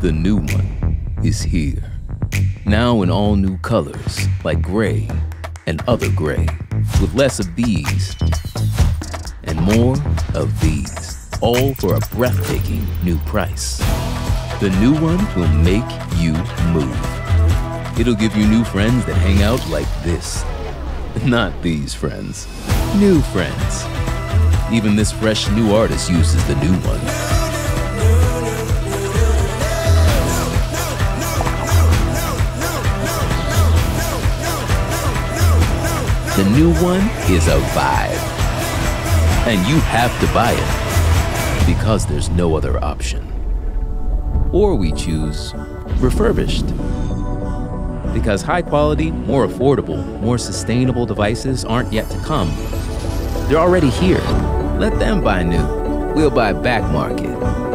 The new one is here. Now in all new colors, like gray and other gray, with less of these and more of these, all for a breathtaking new price. The new one will make you move. It'll give you new friends that hang out like this. Not these friends, new friends. Even this fresh new artist uses the new one. The new one is a vibe. And you have to buy it because there's no other option. Or we choose refurbished. Because high quality, more affordable, more sustainable devices aren't yet to come. They're already here. Let them buy new. We'll buy back market.